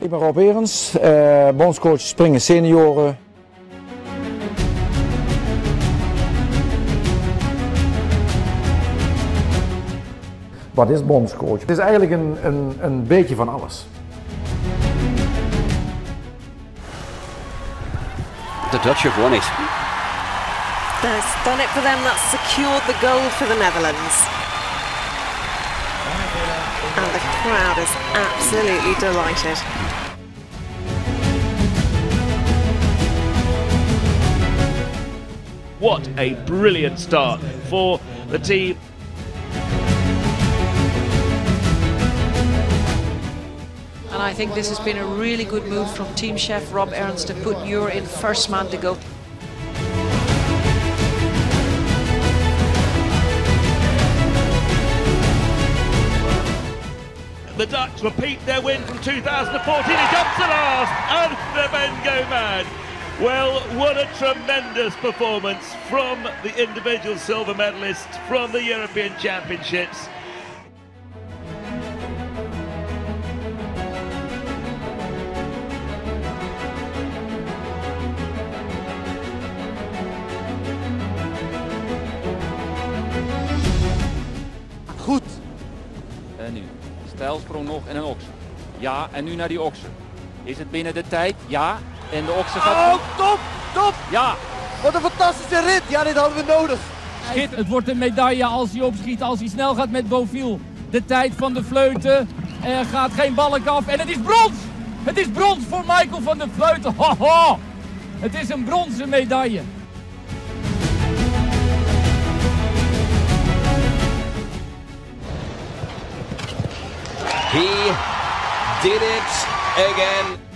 Ik ben Rob Erens, uh, bondscoach springen senioren. Wat is bondscoach? Het is eigenlijk een, een, een beetje van alles. The Dutch have won it. That's done it for them. That's secured the gold for the Netherlands. And the crowd is absolutely delighted. What a brilliant start for the team. And I think this has been a really good move from team chef Rob Ehrens to put Muir in first man to go. The Dutch repeat their win from 2014. He jumps the last, and the men go mad. Well, what a tremendous performance from the individual silver medalist from the European Championships. Goed. En nu. Stijlsprong nog en een okser. Ja, en nu naar die okser. Is het binnen de tijd? Ja. En de okser gaat... Oh, top! Top! Ja. Wat een fantastische rit. Ja, dit hadden we nodig. Schit, het wordt een medaille als hij opschiet, als hij snel gaat met Boviel. De tijd van de fleuten. Er gaat geen balk af. En het is brons! Het is brons voor Michael van der Vleuten. Ho, ho. Het is een bronzen medaille. He did it again.